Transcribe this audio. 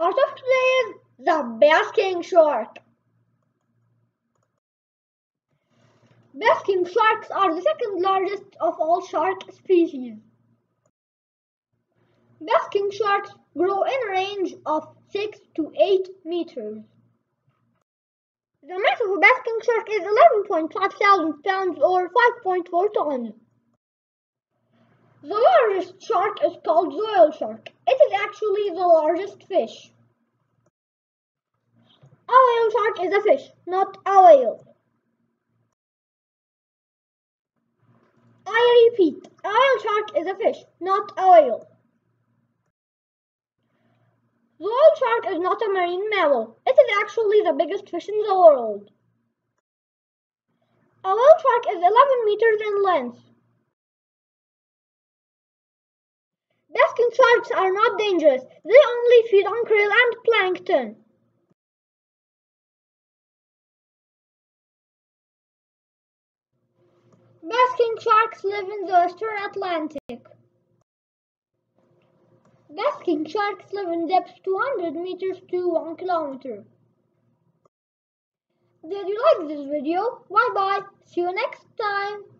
Our topic today is the basking shark. Basking sharks are the second largest of all shark species. Basking sharks grow in a range of 6 to 8 meters. The mass of a basking shark is 11.5 thousand pounds or 5.4 tons. The largest shark is called the whale shark. It is actually the largest fish. A whale shark is a fish, not a whale. I repeat, a whale shark is a fish, not a whale. The whale shark is not a marine mammal. It is actually the biggest fish in the world. A whale shark is 11 meters in length. Basking sharks are not dangerous. They only feed on krill and plankton. Basking sharks live in the western Atlantic. Basking sharks live in depths 200 meters to 1 kilometer. Did you like this video? Bye bye. See you next time.